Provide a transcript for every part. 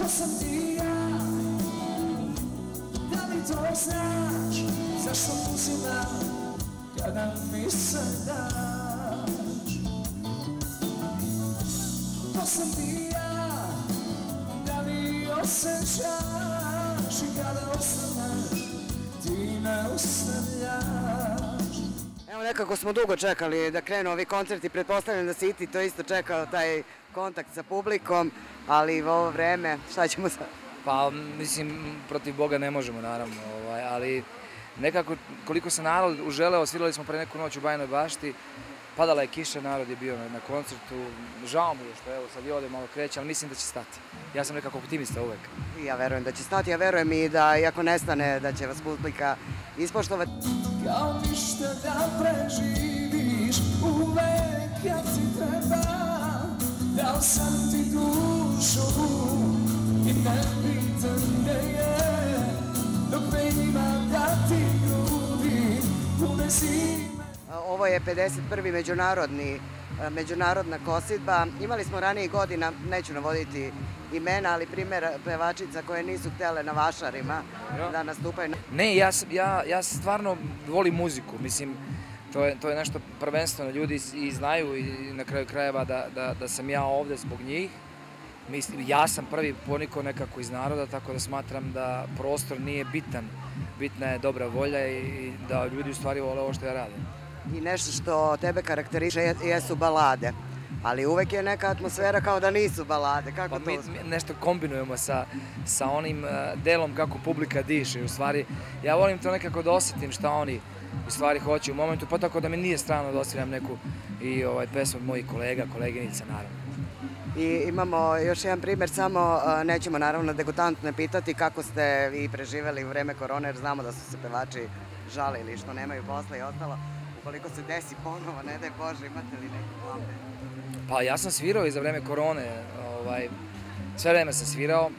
ko sam ti ja? Da li to znaš? Zašto uzimam Kada mi se daš. To sam ti ja. Da li osjećaš? I kada ostaneš Ti me ostavljaš Evo nekako smo dugo čekali da krenu ovi koncerti, pretpostavljam da si i ti to isto čekao, taj kontakt sa publikom, ali u ovo vreme, šta ćemo sad? Pa, mislim, protiv Boga ne možemo, naravno, ovaj, ali nekako, koliko se narod uželeo, svirali smo pre neku noć u Bajnoj bašti, padala je kiša, narod je bio na, na koncertu, žao mi je što, evo, sad i ovde malo kreće, ali mislim da će stati. Ja sam nekako optimista uvek. Ja verujem da će stati, ja verujem i da, iako nestane, da će vas publika ispoštovati. Kao ništa da preživiš Uvek kad ti treba I ne pitam gde je Dok me ima da ti grudi Pune zime Ovo je 51. međunarodni međunarodna kosidba. Imali smo ranijih godina, neću navoditi imena, ali primjer pevačica koje nisu htele na vašarima Ja. da nastupaju. Ne, ja, ja, ja stvarno volim muziku, mislim, to je, to je nešto prvenstveno, ljudi i znaju i na kraju krajeva da, da, da sam ja ovde zbog njih. Mislim, ja sam prvi ponikao nekako iz naroda, tako da smatram da prostor nije bitan. Bitna je dobra volja i da ljudi u stvari vole ovo što ja radim. I nešto što tebe karakteriše je- jesu balade. Ali uvek je neka atmosfera kao da nisu balade. Kako Pa to? mi, mi nešto kombinujemo sa, sa onim uh, delom kako publika diše. U stvari, ja volim to nekako da osetim šta oni u stvari hoće u momentu, pa tako da mi nije strano da osviram neku i ovaj, pesmu od mojih kolega, koleginica, naravno. I imamo još jedan primjer, samo a, nećemo naravno degutantne pitati kako ste vi preživeli u vreme korone, jer znamo da su se pevači žalili što nemaju posla i ostalo. Ukoliko se desi ponovo, ne daj Bože, imate li neke plane? Pa ja sam svirao i za vreme korone, ovaj, sve vreme sam svirao.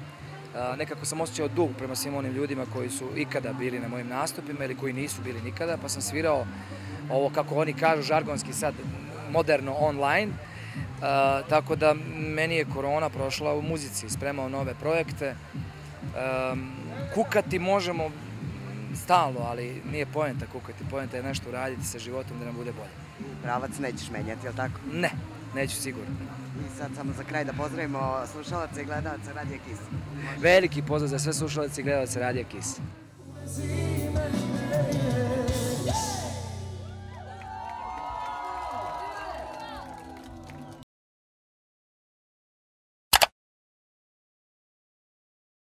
Nekako sam osjećao dug prema svim onim ljudima koji su ikada bili na mojim nastupima ili koji nisu bili nikada, pa sam svirao ovo, kako oni kažu, žargonski sad, moderno online. A, tako da meni je korona prošla u muzici, spremao nove projekte. Um, kukati možemo stalno, ali nije poenta kukati, poenta je nešto uraditi sa životom da nam bude bolje. Pravac nećeš menjati, jel tako? Ne, neću sigurno. I sad samo za kraj da pozdravimo slušalaca i gledalaca Radija Kis. Veliki pozdrav za sve slušalce i gledalce Radija Kis.